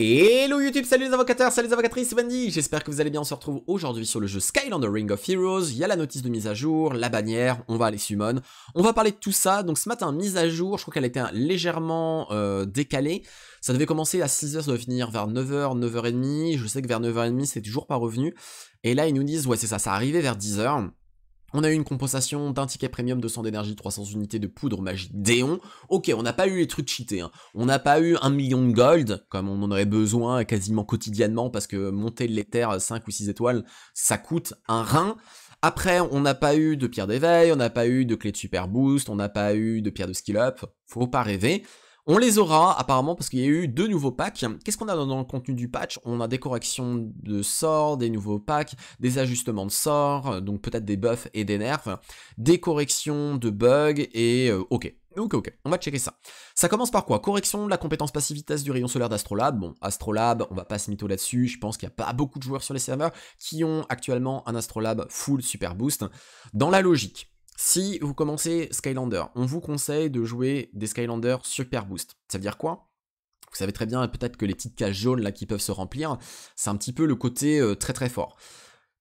Hello YouTube, salut les avocateurs, salut les avocatrices, c'est Wendy, j'espère que vous allez bien, on se retrouve aujourd'hui sur le jeu Skylander Ring of Heroes, il y a la notice de mise à jour, la bannière, on va aller summon, on va parler de tout ça, donc ce matin, mise à jour, je crois qu'elle été légèrement euh, décalée, ça devait commencer à 6h, ça doit finir vers 9h, 9h30, je sais que vers 9h30 c'est toujours pas revenu, et là ils nous disent, ouais c'est ça, ça arrivait vers 10h, on a eu une compensation d'un ticket premium 200 d'énergie, 300 unités de poudre magique Déon. Ok, on n'a pas eu les trucs cheatés. Hein. On n'a pas eu un million de gold, comme on en aurait besoin quasiment quotidiennement, parce que monter l'éther 5 ou 6 étoiles, ça coûte un rein. Après, on n'a pas eu de pierre d'éveil, on n'a pas eu de clé de super boost, on n'a pas eu de pierre de skill up. Faut pas rêver. On les aura apparemment parce qu'il y a eu deux nouveaux packs. Qu'est-ce qu'on a dans le contenu du patch? On a des corrections de sorts, des nouveaux packs, des ajustements de sorts, donc peut-être des buffs et des nerfs, des corrections de bugs et euh, ok. Ok, ok, on va checker ça. Ça commence par quoi? Correction de la compétence passive vitesse du rayon solaire d'Astrolabe. Bon, Astrolabe, on va pas se mytho là-dessus. Je pense qu'il n'y a pas beaucoup de joueurs sur les serveurs qui ont actuellement un Astrolabe full super boost. Dans la logique, si vous commencez Skylander, on vous conseille de jouer des Skylander Super Boost. Ça veut dire quoi? Vous savez très bien peut-être que les petites cases jaunes là qui peuvent se remplir, c'est un petit peu le côté euh, très très fort.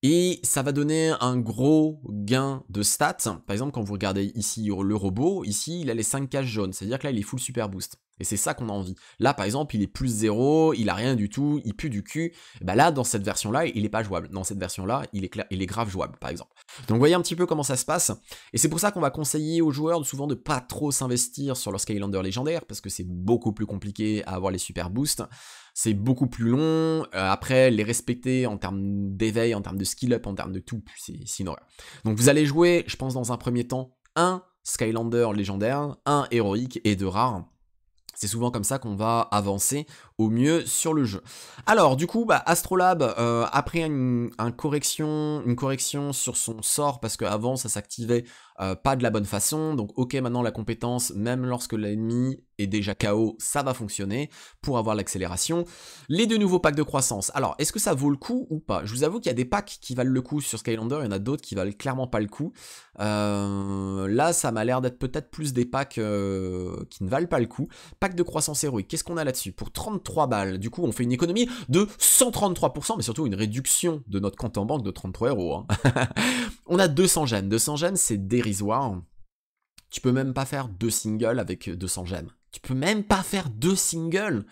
Et ça va donner un gros gain de stats. Par exemple, quand vous regardez ici le robot, ici il a les 5 cases jaunes, c'est-à-dire que là il est full super boost. Et c'est ça qu'on a envie. Là, par exemple, il est plus 0, il a rien du tout, il pue du cul. bah là, dans cette version-là, il est pas jouable. Dans cette version-là, il est, il est grave jouable, par exemple. Donc, voyez un petit peu comment ça se passe. Et c'est pour ça qu'on va conseiller aux joueurs souvent de pas trop s'investir sur leur Skylander légendaire, parce que c'est beaucoup plus compliqué à avoir les super boosts. C'est beaucoup plus long. Euh, après, les respecter en termes d'éveil, en termes de skill up, en termes de tout, c'est une horreur. Donc, vous allez jouer, je pense, dans un premier temps, un Skylander légendaire, un héroïque et deux rares c'est souvent comme ça qu'on va avancer au mieux sur le jeu. Alors du coup, bah, Astrolabe euh, a pris une, correction, une correction sur son sort parce qu'avant ça s'activait euh, pas de la bonne façon. Donc ok, maintenant la compétence, même lorsque l'ennemi est déjà KO, ça va fonctionner pour avoir l'accélération. Les deux nouveaux packs de croissance. Alors, est-ce que ça vaut le coup ou pas? Je vous avoue qu'il y a des packs qui valent le coup sur Skylander, il y en a d'autres qui valent clairement pas le coup. Euh, là, ça m'a l'air d'être peut-être plus des packs euh, qui ne valent pas le coup. Pack de croissance héroïque, qu'est-ce qu'on a là-dessus? Pour 33 balles, du coup, on fait une économie de 133%, mais surtout une réduction de notre compte en banque de 33 euros. Hein. on a 200 gemmes. 200 gemmes, c'est Tu peux même pas faire deux singles avec 200 gemmes. Tu peux même pas faire deux singles.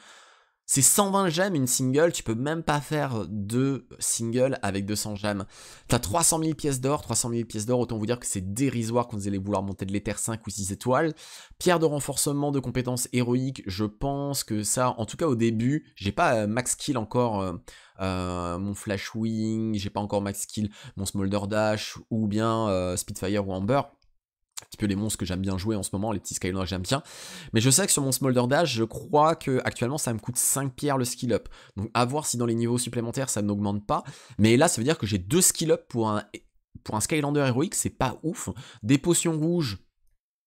C'est 120 gemmes une single, tu peux même pas faire deux singles avec 200 gemmes. T'as 300 000 pièces d'or, 300 000 pièces d'or, autant vous dire que c'est dérisoire quand vous allez vouloir monter de l'éther 5 ou 6 étoiles. Pierre de renforcement de compétences héroïques, je pense que ça, en tout cas au début, j'ai pas euh, max kill encore euh, euh, mon flash wing, j'ai pas encore max kill mon smolder dash ou bien Spitfire ou Amber petit peu les monstres que j'aime bien jouer en ce moment, les petits Skylanders j'aime bien. Mais je sais que sur mon Smolder Dash, je crois que actuellement ça me coûte 5 pierres le skill up. Donc à voir si dans les niveaux supplémentaires ça n'augmente pas. Mais là ça veut dire que j'ai 2 skill up pour un, pour un Skylander héroïque, c'est pas ouf. Des potions rouges,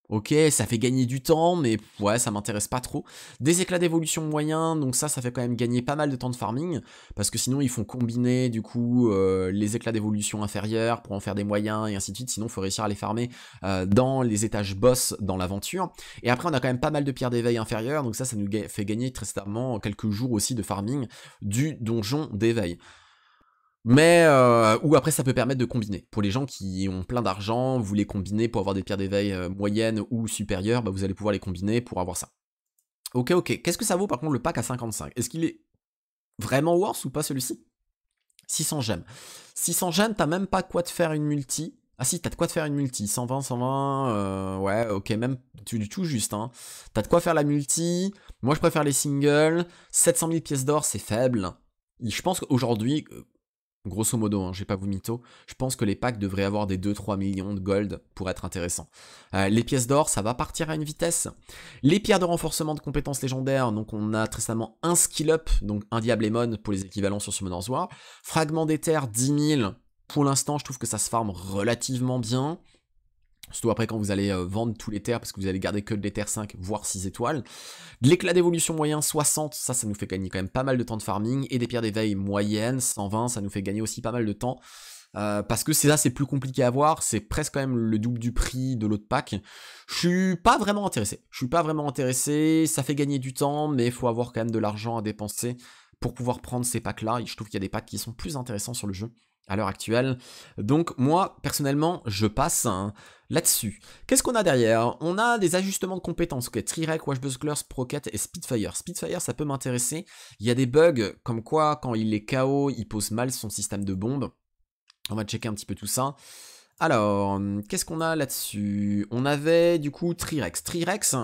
Ok, ça fait gagner du temps, mais ouais, ça m'intéresse pas trop. Des éclats d'évolution moyens, donc ça, ça fait quand même gagner pas mal de temps de farming, parce que sinon ils font combiner du coup euh, les éclats d'évolution inférieurs pour en faire des moyens et ainsi de suite, sinon faut réussir à les farmer euh, dans les étages boss dans l'aventure. Et après on a quand même pas mal de pierres d'éveil inférieures, donc ça, ça nous fait gagner très certainement quelques jours aussi de farming du donjon d'éveil. Mais, euh, ou après ça peut permettre de combiner. Pour les gens qui ont plein d'argent, vous voulez combiner pour avoir des pierres d'éveil euh, moyennes ou supérieures, bah vous allez pouvoir les combiner pour avoir ça. Ok, ok. Qu'est-ce que ça vaut par contre le pack à 55 Est-ce qu'il est vraiment worse ou pas celui-ci? 600 gemmes. 600 gemmes, t'as même pas quoi te faire une multi. Ah si, t'as de quoi te faire une multi. 120, 120, euh, ouais, ok, même du tout juste. Hein. T'as de quoi faire la multi. Moi, je préfère les singles. 700 000 pièces d'or, c'est faible. Je pense qu'aujourd'hui, Grosso modo, hein, j'ai pas vous mytho, je pense que les packs devraient avoir des 2-3 millions de gold pour être intéressants. Euh, les pièces d'or, ça va partir à une vitesse. Les pierres de renforcement de compétences légendaires, donc on a très récemment un skill up, donc un Diablemon pour les équivalents sur Summoner's War. Fragment d'éther, 10 000. Pour l'instant, je trouve que ça se farme relativement bien. Surtout après quand vous allez euh, vendre tous les terres parce que vous allez garder que de l'éther 5 voire 6 étoiles. De l'éclat d'évolution moyen 60, ça ça nous fait gagner quand même pas mal de temps de farming. Et des pierres d'éveil moyennes 120, ça nous fait gagner aussi pas mal de temps. Euh, parce que c'est là c'est plus compliqué à voir, c'est presque quand même le double du prix de l'autre pack. Je suis pas vraiment intéressé. Je suis pas vraiment intéressé, ça fait gagner du temps, mais il faut avoir quand même de l'argent à dépenser pour pouvoir prendre ces packs-là. Et je trouve qu'il y a des packs qui sont plus intéressants sur le jeu à l'heure actuelle. Donc moi, personnellement, je passe hein, là-dessus. Qu'est-ce qu'on a derrière? On a des ajustements de compétences. Ok, Trirek, Washbuckler, Sprocket et Spitfire. Spitfire, ça peut m'intéresser. Il y a des bugs, comme quoi, quand il est KO, il pose mal son système de bombe. On va checker un petit peu tout ça. Alors, qu'est-ce qu'on a là-dessus? On avait du coup Trirex. Trirex,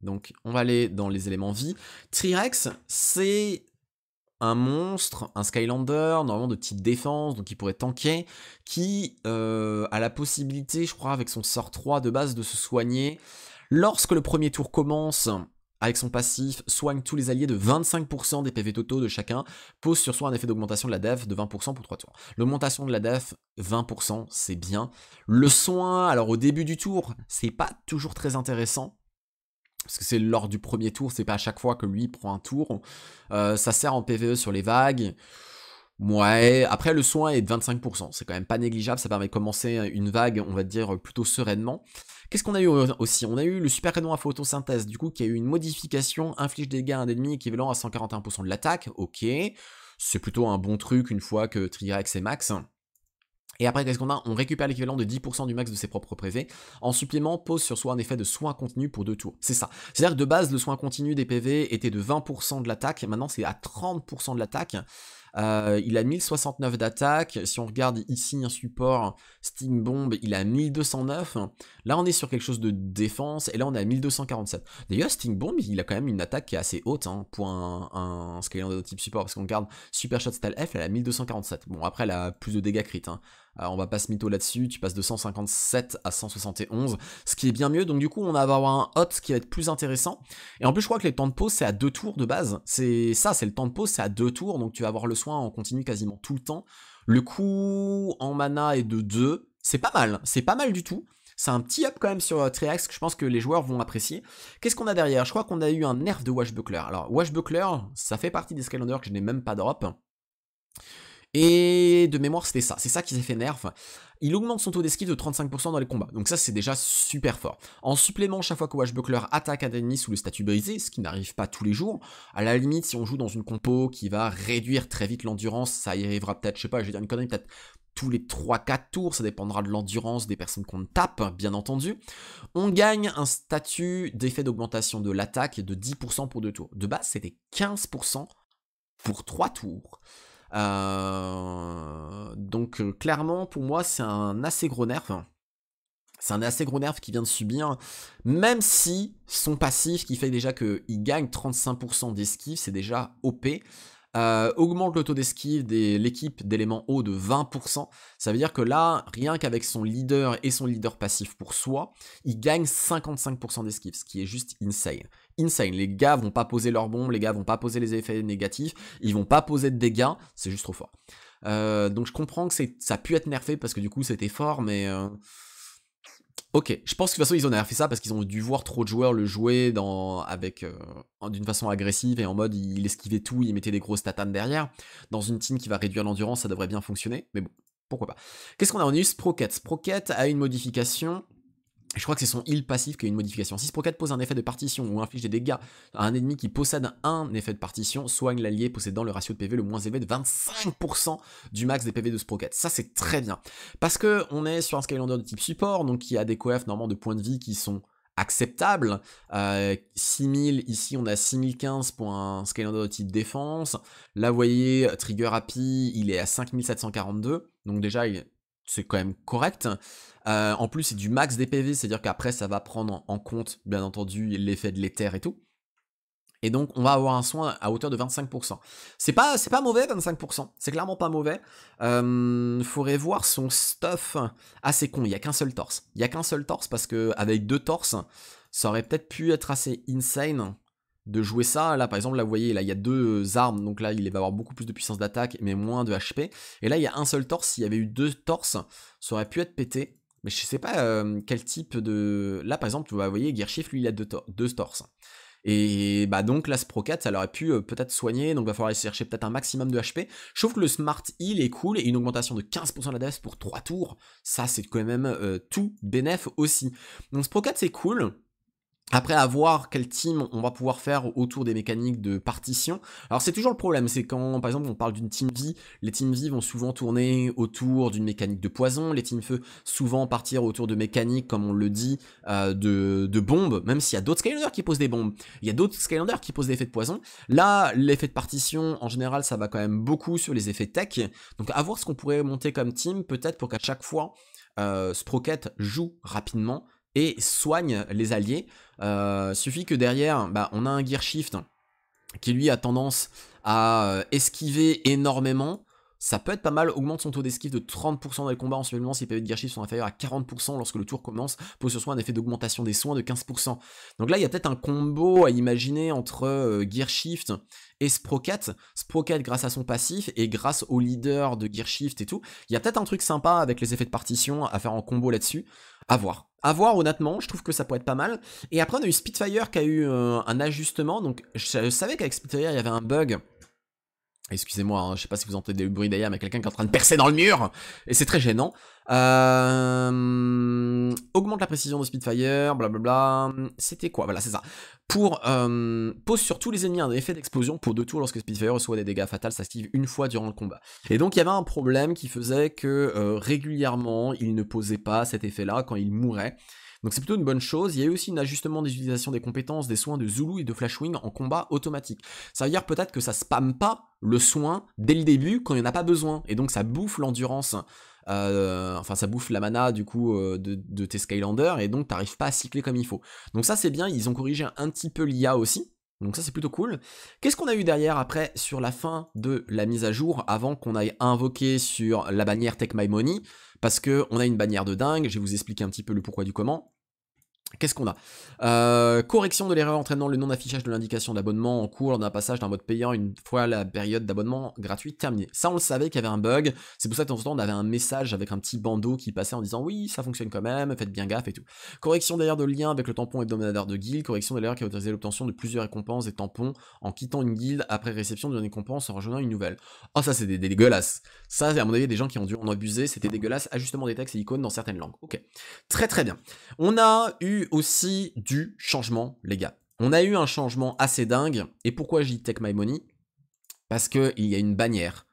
donc on va aller dans les éléments vie. Trirex, c'est un monstre, un Skylander, normalement de type défense, donc il pourrait tanker, qui euh, a la possibilité, je crois, avec son sort 3 de base, de se soigner. Lorsque le premier tour commence, avec son passif, soigne tous les alliés de 25% des PV totaux de chacun, pose sur soi un effet d'augmentation de la def de 20% pour 3 tours. L'augmentation de la def, 20%, c'est bien. Le soin, alors au début du tour, c'est pas toujours très intéressant, parce que c'est lors du premier tour, c'est pas à chaque fois que lui prend un tour. Euh, ça sert en PVE sur les vagues. Ouais, après le soin est de 25%, c'est quand même pas négligeable, ça permet de commencer une vague, on va dire, plutôt sereinement. Qu'est-ce qu'on a eu aussi? On a eu le super canon à photosynthèse, du coup, qui a eu une modification, inflige des dégâts à un ennemi équivalent à 141% de l'attaque, ok. C'est plutôt un bon truc une fois que Triax est max. Et après, qu'est-ce qu'on a? On récupère l'équivalent de 10% du max de ses propres PV. En supplément, pose sur soi un effet de soin continu pour deux tours. C'est ça. C'est-à-dire que de base, le soin continu des PV était de 20% de l'attaque. Maintenant, c'est à 30% de l'attaque. Euh, il a 1069 d'attaque. Si on regarde ici un support Sting Bomb, il a 1209. Là, on est sur quelque chose de défense. Et là, on est à 1247. D'ailleurs, Sting Bomb, il a quand même une attaque qui est assez haute hein, pour un, un de type support. Parce qu'on regarde Super Shot Style F, elle a 1247. Bon, après, elle a plus de dégâts crit. Hein. On va pas se mytho là-dessus, tu passes de 157 à 171, ce qui est bien mieux, donc du coup on va avoir un hot qui va être plus intéressant. Et en plus je crois que les temps de pause c'est à deux tours de base, c'est ça, c'est le temps de pause, c'est à deux tours, donc tu vas avoir le soin en continu quasiment tout le temps. Le coût en mana est de 2, c'est pas mal, c'est pas mal du tout. C'est un petit up quand même sur euh, Triax que je pense que les joueurs vont apprécier. Qu'est-ce qu'on a derrière? Je crois qu'on a eu un nerf de Washbuckler. Alors Washbuckler, ça fait partie des Skylanders que je n'ai même pas drop. Et de mémoire, c'était ça. C'est ça qui s'est fait nerf. Il augmente son taux d'esquive de 35% dans les combats. Donc ça, c'est déjà super fort. En supplément, chaque fois que Washbuckler attaque un ennemi sous le statut brisé, ce qui n'arrive pas tous les jours, à la limite, si on joue dans une compo qui va réduire très vite l'endurance, ça y arrivera peut-être, je sais pas, je vais dire une connerie, peut-être tous les 3-4 tours, ça dépendra de l'endurance des personnes qu'on tape, bien entendu. On gagne un statut d'effet d'augmentation de l'attaque de 10% pour 2 tours. De base, c'était 15% pour 3 tours. Euh, donc euh, clairement, pour moi, c'est un assez gros nerf. C'est un assez gros nerf qui vient de subir, même si son passif qui fait déjà qu'il gagne 35% d'esquive, c'est déjà OP. Euh, augmente le taux d'esquive de l'équipe d'éléments hauts de 20%. Ça veut dire que là, rien qu'avec son leader et son leader passif pour soi, il gagne 55% d'esquive, ce qui est juste insane. Insane. Les gars vont pas poser leurs bombes, les gars vont pas poser les effets négatifs, ils vont pas poser de dégâts, c'est juste trop fort. Euh, donc je comprends que ça a pu être nerfé parce que du coup c'était fort, mais... Euh, Ok, je pense que de toute façon ils ont nerfé ça parce qu'ils ont dû voir trop de joueurs le jouer avec euh, d'une façon agressive et en mode il esquivait tout, il mettait des grosses tatanes derrière. Dans une team qui va réduire l'endurance, ça devrait bien fonctionner, mais bon, pourquoi pas. Qu'est-ce qu'on a en eu Sprocket. Sprocket a une modification je crois que c'est son heal passif qui a une modification. Si Sprocket pose un effet de partition ou inflige des dégâts à un ennemi qui possède un effet de partition, soigne l'allié possédant le ratio de PV le moins élevé de 25% du max des PV de Sprocket. Ça c'est très bien. Parce que on est sur un Skylander de type support, donc qui a des coefs normalement de points de vie qui sont acceptables. 6000, euh, ici on a 6015 pour un Skylander de type défense. Là vous voyez, Trigger Happy, il est à 5742. Donc déjà, c'est quand même correct. Euh, en plus, c'est du max des PV, c'est-à-dire qu'après, ça va prendre en compte, bien entendu, l'effet de l'éther et tout. Et donc, on va avoir un soin à hauteur de 25%. C'est pas, pas mauvais, 25%. C'est clairement pas mauvais. Euh, faudrait voir son stuff assez con. Il y a qu'un seul torse. Il y a qu'un seul torse parce que avec deux torses, ça aurait peut-être pu être assez insane de jouer ça. Là, par exemple, là, vous voyez, là, il y a deux armes, donc là, il va avoir beaucoup plus de puissance d'attaque, mais moins de HP. Et là, il y a un seul torse. S'il y avait eu deux torses, ça aurait pu être pété. Mais je sais pas euh, quel type de... Là, par exemple, vous voyez, Gearshift, lui, il a deux, torses. Et bah donc la Sprocat, ça aurait pu euh, peut-être soigner, donc va falloir aller chercher peut-être un maximum de HP. Je trouve que le Smart Heal est cool et une augmentation de 15% de la pour 3 tours, ça c'est quand même euh, tout bénef aussi. Donc Sprocat c'est cool, Après, à voir quel team on va pouvoir faire autour des mécaniques de partition. Alors c'est toujours le problème, c'est quand par exemple on parle d'une team vie, les team vie vont souvent tourner autour d'une mécanique de poison, les team feu souvent partir autour de mécaniques, comme on le dit, euh, de, de bombes, même s'il y a d'autres Skylanders qui posent des bombes, il y a d'autres Skylanders qui posent des effets de poison. Là, l'effet de partition, en général, ça va quand même beaucoup sur les effets tech. Donc à voir ce qu'on pourrait monter comme team, peut-être pour qu'à chaque fois, euh, Sprocket joue rapidement et soigne les alliés. Euh, suffit que derrière, bah, on a un gear shift qui lui a tendance à euh, esquiver énormément. Ça peut être pas mal, augmente son taux d'esquive de 30% dans les combats en moment si les PV de gear shift sont inférieurs à 40% lorsque le tour commence, pose sur soi un effet d'augmentation des soins de 15%. Donc là, il y a peut-être un combo à imaginer entre euh, gear et Sprocket. Sprocket grâce à son passif et grâce au leader de gear shift et tout. Il y a peut-être un truc sympa avec les effets de partition à faire en combo là-dessus. À voir. À voir honnêtement, je trouve que ça pourrait être pas mal. Et après on a eu Spitfire qui a eu euh, un ajustement, donc je savais qu'avec Spitfire il y avait un bug. Excusez-moi, hein, je sais pas si vous entendez le bruit derrière, mais quelqu'un qui est en train de percer dans le mur, et c'est très gênant. Euh... Augmente la précision de Spitfire, blablabla. C'était quoi? Voilà, c'est ça. Pour euh, pose sur tous les ennemis un effet d'explosion pour deux tours lorsque Spitfire reçoit des dégâts fatals, ça s'active une fois durant le combat. Et donc il y avait un problème qui faisait que euh, régulièrement il ne posait pas cet effet-là quand il mourait. Donc c'est plutôt une bonne chose. Il y a eu aussi un ajustement des utilisations des compétences, des soins de Zulu et de Flashwing en combat automatique. Ça veut dire peut-être que ça spamme pas le soin dès le début quand il n'y en a pas besoin. Et donc ça bouffe l'endurance euh, enfin ça bouffe la mana du coup euh, de, tes Skylanders et donc t'arrives pas à cycler comme il faut. Donc ça c'est bien, ils ont corrigé un petit peu l'IA aussi. Donc ça c'est plutôt cool. Qu'est-ce qu'on a eu derrière après sur la fin de la mise à jour avant qu'on aille invoquer sur la bannière Take My Money? Parce que on a une bannière de dingue, je vais vous expliquer un petit peu le pourquoi du comment. Qu'est-ce qu'on a? Euh, Correction de l'erreur entraînant le non-affichage de l'indication d'abonnement en cours d'un passage d'un mode payant une fois la période d'abonnement gratuite terminée. Ça, on le savait qu'il y avait un bug. C'est pour ça que de temps en temps, on avait un message avec un petit bandeau qui passait en disant oui, ça fonctionne quand même, faites bien gaffe et tout. Correction d'ailleurs de lien avec le tampon hebdomadaire de guild. Correction de l'erreur qui a autorisé l'obtention de plusieurs récompenses et tampons en quittant une guilde après réception d'une récompense en rejoignant une nouvelle. Oh, ça, c'est dégueulasse. Ça, à mon avis, des gens qui ont dû en abuser. C'était dégueulasse. Ajustement des textes et icônes dans certaines langues. Ok. Très très bien. On a eu aussi du changement, les gars. On a eu un changement assez dingue. Et pourquoi j'y Take My Money? Parce qu'il y a une bannière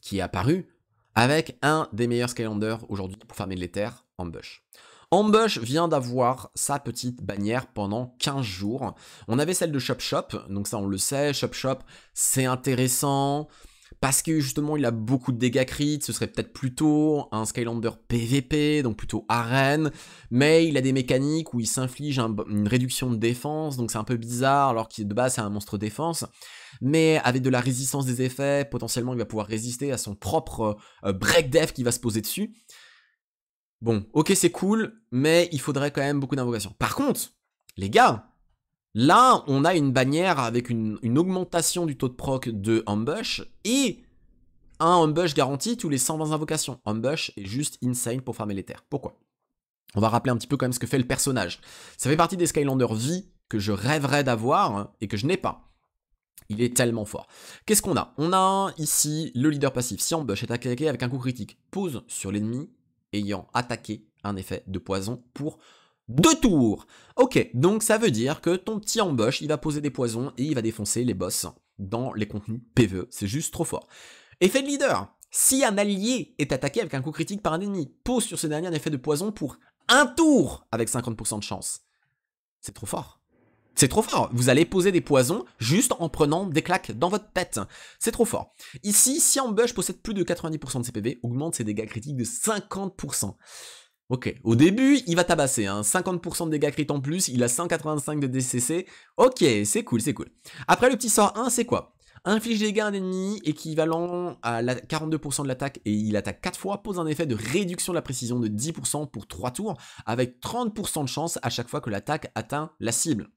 qui est apparue avec un des meilleurs Skylanders aujourd'hui pour farmer les terres, Ambush. Ambush vient d'avoir sa petite bannière pendant 15 jours. On avait celle de Shop Shop, donc ça on le sait, Shop Shop c'est intéressant, parce que justement il a beaucoup de dégâts crits, ce serait peut-être plutôt un Skylander PVP, donc plutôt arène, mais il a des mécaniques où il s'inflige une réduction de défense, donc c'est un peu bizarre, alors qu'il de base c'est un monstre défense, mais avec de la résistance des effets, potentiellement il va pouvoir résister à son propre euh, break def qui va se poser dessus. Bon, ok c'est cool, mais il faudrait quand même beaucoup d'invocations. Par contre, les gars, Là, on a une bannière avec une, augmentation du taux de proc de Ambush et un Ambush garanti tous les 120 invocations. Ambush est juste insane pour farmer les terres. Pourquoi? On va rappeler un petit peu quand même ce que fait le personnage. Ça fait partie des Skylanders vie que je rêverais d'avoir et que je n'ai pas. Il est tellement fort. Qu'est-ce qu'on a? On a ici le leader passif. Si Ambush est attaqué avec un coup critique, pose sur l'ennemi ayant attaqué un effet de poison pour deux tours Ok, donc ça veut dire que ton petit ambush, il va poser des poisons et il va défoncer les boss dans les contenus PvE. C'est juste trop fort. Effet de leader. Si un allié est attaqué avec un coup critique par un ennemi, pose sur ce dernier un effet de poison pour un tour avec 50% de chance. C'est trop fort. C'est trop fort. Vous allez poser des poisons juste en prenant des claques dans votre tête. C'est trop fort. Ici, si Ambush possède plus de 90% de ses PV, augmente ses dégâts critiques de 50%. Ok, au début, il va tabasser, 50% hein. de dégâts crit en plus, il a 185 de DCC. Ok, c'est cool, c'est cool. Après, le petit sort 1, c'est quoi? Inflige des dégâts à un ennemi équivalent à 42% de l'attaque et il attaque 4 fois, pose un effet de réduction de la précision de 10% pour 3 tours, avec 30% de chance à chaque fois que l'attaque atteint la cible.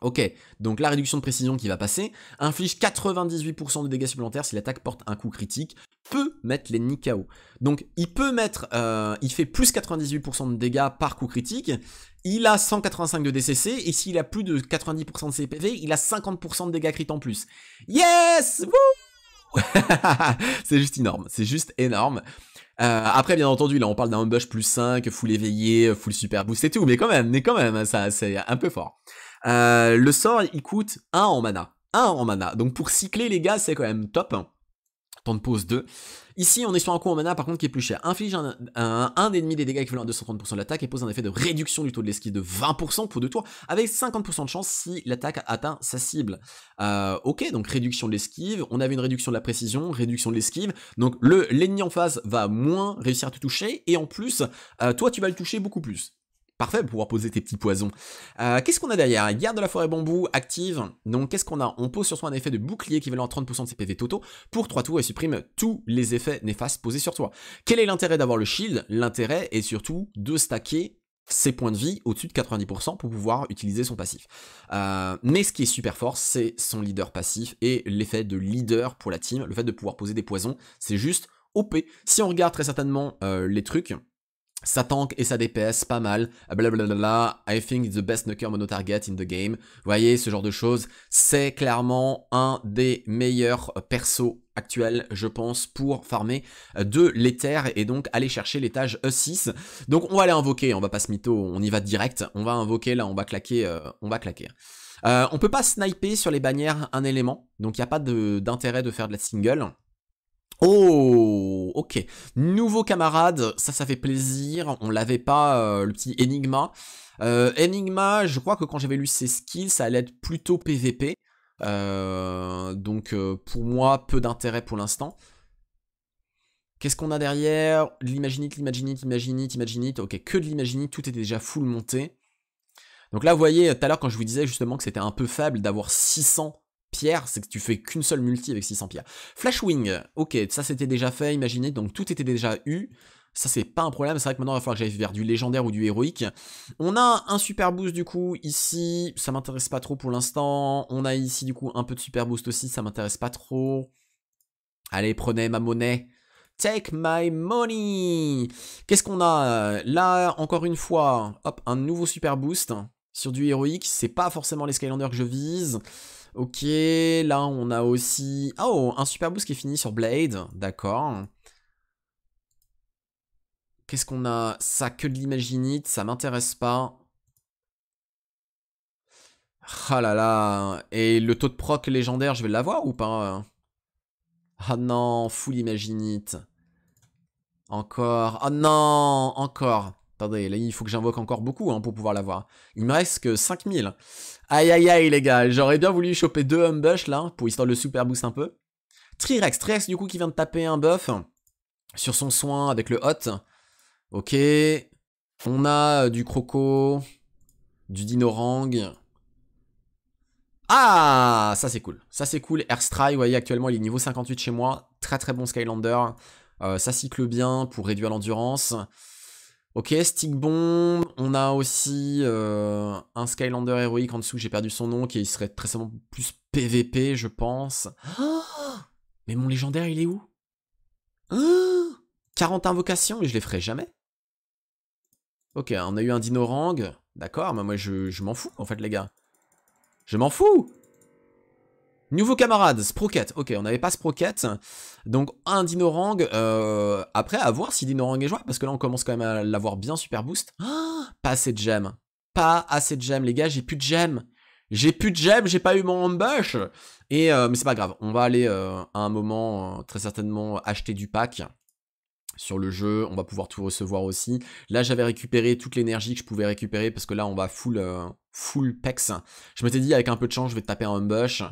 Ok, donc la réduction de précision qui va passer, inflige 98% de dégâts supplémentaires si l'attaque porte un coup critique, peut mettre l'ennemi KO. Donc il peut mettre, euh, il fait plus 98% de dégâts par coup critique, il a 185 de DCC, et s'il a plus de 90% de CPV, il a 50% de dégâts crit en plus. Yes C'est juste énorme, c'est juste énorme. après, bien entendu, là, on parle d'un bush plus 5, full éveillé, full super boost et tout, mais quand même, mais quand même, ça, c'est un peu fort. Le sort, il coûte 1 en mana. 1 en mana. Donc pour cycler, les gars, c'est quand même top. Temps de pause 2. Ici, on est sur un coup en mana, par contre, qui est plus cher. Inflige un, un, ennemi des dégâts équivalents à 230% de l'attaque et pose un effet de réduction du taux de l'esquive de 20% pour deux tours, avec 50% de chance si l'attaque atteint sa cible. Euh, ok, donc réduction de l'esquive, on avait une réduction de la précision, réduction de l'esquive, donc l'ennemi en face va moins réussir à te toucher, et en plus, euh, toi, tu vas le toucher beaucoup plus. Parfait pour pouvoir poser tes petits poisons. Euh, qu'est-ce qu'on a derrière? Garde de la forêt bambou active. Donc qu'est-ce qu'on a? On pose sur soi un effet de bouclier équivalent à 30% de ses PV totaux pour 3 tours et supprime tous les effets néfastes posés sur toi. Quel est l'intérêt d'avoir le shield? L'intérêt est surtout de stacker ses points de vie au-dessus de 90% pour pouvoir utiliser son passif. Euh, mais ce qui est super fort, c'est son leader passif et l'effet de leader pour la team, le fait de pouvoir poser des poisons, c'est juste OP. Si on regarde très certainement euh, les trucs, ça tank et ça DPS pas mal, blablabla, I think it's the best knocker mono target in the game. Vous voyez, ce genre de choses, c'est clairement un des meilleurs persos actuels, je pense, pour farmer de l'éther et donc aller chercher l'étage E6. Donc on va aller invoquer, on va pas se mytho, on y va direct, on va invoquer là, on va claquer, euh, on va claquer. Euh, on peut pas sniper sur les bannières un élément, donc il n'y a pas d'intérêt de faire de la single. Oh, ok. Nouveau camarade, ça, ça fait plaisir. On l'avait pas, euh, le petit Enigma. Euh, Enigma, je crois que quand j'avais lu ses skills, ça allait être plutôt PVP. Euh, donc pour moi, peu d'intérêt pour l'instant. Qu'est-ce qu'on a derrière? L'imaginite, l'imaginite, l'imaginite, l'imaginite. Ok, que de l'imaginite, tout était déjà full monté. Donc là, vous voyez, tout à l'heure, quand je vous disais justement que c'était un peu faible d'avoir 600 c'est que tu fais qu'une seule multi avec 600 pierres. Flashwing, ok, ça c'était déjà fait, imaginez, donc tout était déjà eu. Ça c'est pas un problème, c'est vrai que maintenant il va falloir que j'aille vers du légendaire ou du héroïque. On a un super boost du coup ici, ça m'intéresse pas trop pour l'instant. On a ici du coup un peu de super boost aussi, ça m'intéresse pas trop. Allez, prenez ma monnaie. Take my money Qu'est-ce qu'on a? Là, encore une fois, hop, un nouveau super boost sur du héroïque. C'est pas forcément les Skylanders que je vise. Ok, là on a aussi... Oh, un super boost qui est fini sur Blade, d'accord. Qu'est-ce qu'on a? Ça, que de l'imaginite, ça m'intéresse pas. Ah là là, et le taux de proc légendaire, je vais l'avoir ou pas? Ah non, full imaginite. Encore, oh non, encore. Attendez, là il faut que j'invoque encore beaucoup hein, pour pouvoir l'avoir. Il me reste que 5000. Aïe aïe aïe les gars, j'aurais bien voulu choper deux Humbush là, pour histoire de super boost un peu. Trirex, Trirex du coup qui vient de taper un buff sur son soin avec le hot. Ok. On a euh, du croco, du dinorang. Ah, ça c'est cool. Ça c'est cool. Airstrike, vous voyez actuellement il est niveau 58 chez moi. Très très bon Skylander. Euh, ça cycle bien pour réduire l'endurance. Ok, Stick Bomb. On a aussi euh, un Skylander héroïque en dessous, j'ai perdu son nom, qui serait très certainement plus PVP, je pense. mais mon légendaire, il est où? 40 invocations, mais je les ferai jamais. Ok, on a eu un Dinorang. D'accord, mais moi je, je m'en fous en fait les gars. Je m'en fous Nouveau camarade, Sprocket. Ok, on n'avait pas Sprocket. Donc un Dinorang. Euh, après, à voir si Dinorang est jouable. Parce que là, on commence quand même à l'avoir bien super boost. pas assez de gemmes. Pas assez de gemmes, les gars. J'ai plus de gemmes. J'ai plus de gemmes, j'ai pas eu mon ambush. Et, euh, mais c'est pas grave. On va aller euh, à un moment, très certainement, acheter du pack sur le jeu, on va pouvoir tout recevoir aussi. Là, j'avais récupéré toute l'énergie que je pouvais récupérer parce que là, on va full, full pex. Je m'étais dit, avec un peu de chance, je vais taper un ambush.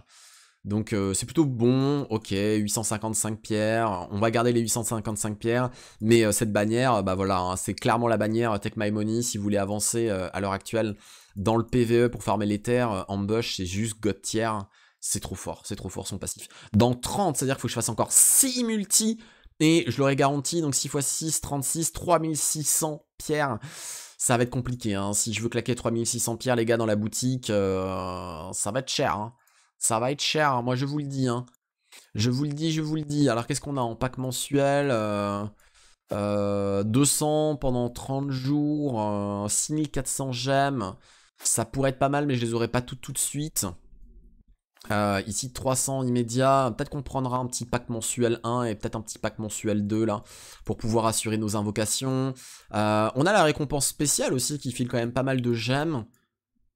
Donc euh, c'est plutôt bon, ok, 855 pierres, on va garder les 855 pierres, mais euh, cette bannière, bah voilà, hein, c'est clairement la bannière Take My Money si vous voulez avancer euh, à l'heure actuelle dans le PVE pour farmer les terres, Ambush c'est juste God tier, c'est trop fort, c'est trop fort son passif. Dans 30, c'est-à-dire qu'il faut que je fasse encore 6 multi, et je l'aurais garanti, donc 6 x 6, 36, 3600 pierres. Ça va être compliqué, hein. si je veux claquer 3600 pierres les gars dans la boutique, ça va être cher. Hein. Ça va être cher, hein, moi je vous le dis. Hein. Je vous le dis, je vous le dis. Alors qu'est-ce qu'on a en pack mensuel 200 euh, euh, pendant 30 jours, 6400 euh, gemmes. Ça pourrait être pas mal, mais je les aurais pas toutes tout de suite. Ici 300 immédiats, peut-être qu'on prendra un petit pack mensuel 1 et peut-être un petit pack mensuel 2 là, pour pouvoir assurer nos invocations. On a la récompense spéciale aussi qui file quand même pas mal de gemmes.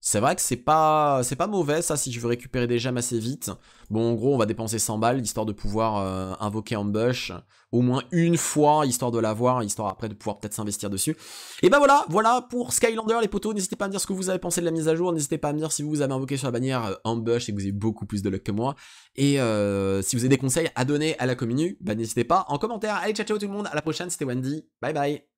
C'est vrai que c'est pas, c'est pas mauvais ça si je veux récupérer des gemmes assez vite. Bon en gros on va dépenser 100 balles histoire de pouvoir euh, invoquer Ambush au moins une fois histoire de l'avoir, histoire après de pouvoir peut-être s'investir dessus. Et ben voilà, voilà pour Skylander les potos, n'hésitez pas à me dire ce que vous avez pensé de la mise à jour, n'hésitez pas à me dire si vous avez invoqué sur la bannière euh, Ambush et que vous avez beaucoup plus de luck que moi. Et euh, si vous avez des conseils à donner à la commune, bah n'hésitez pas en commentaire. Allez ciao ciao tout le monde, à la prochaine, c'était Wendy, bye bye